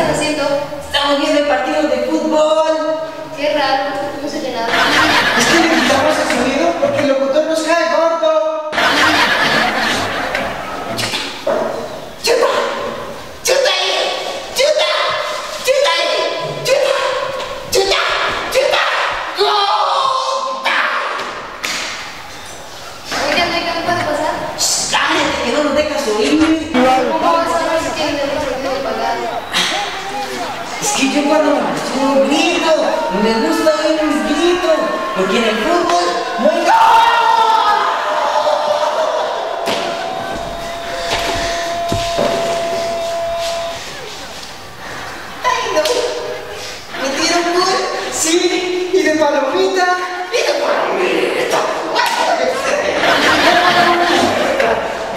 Estamos viendo partidos de fútbol. Qué raro, no sé qué. Es que yo cuando me grito, me gusta oír mis gritos, porque en el fútbol no hay gol. ¡Ay, no! ¿Metieron gol? Sí, y de palomita. ¡Mira palomita!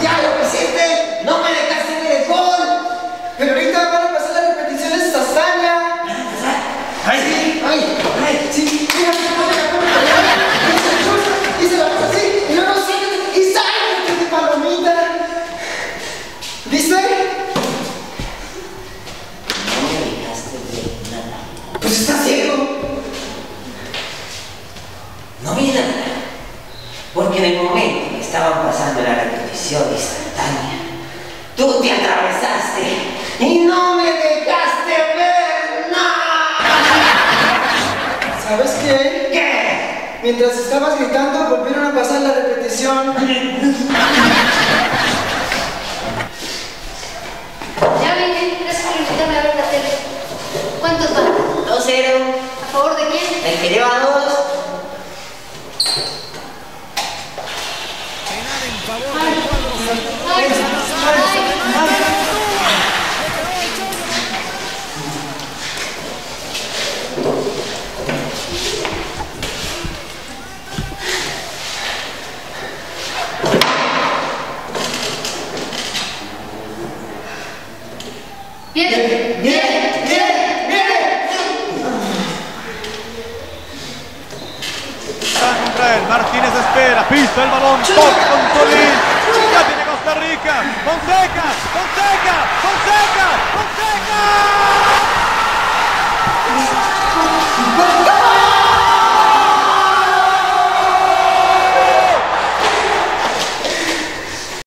¡Ya lo hiciste! ¡No me dejaste ver el gol! Pero ahorita van a pasar las repeticiones esta hazaña. ¡Ay! ¡Ay! ¡Ay! Sí, mira, mira, mira, mira. Y se cruza, y se la pasa así, y luego sigue, y sale de palomita. ¿Viste? No me dejaste ver nada. Pues está ciego. No vi nada. Porque en el momento que estaban pasando la repetición instantánea, tú te atravesaste y no me dejaste ver nada. ¿Sabes qué? ¿Qué? Mientras estabas gritando, volvieron a pasar la repetición. Ya vine, gracias por invitarme a ver la tele. ¿Cuántos van? 2-0. ¿A favor de quién? El que lleva dos. Ay, ay, Bien, bien, bien, bien. Samuel Martínez espera, pisa el balón, toca con Solín.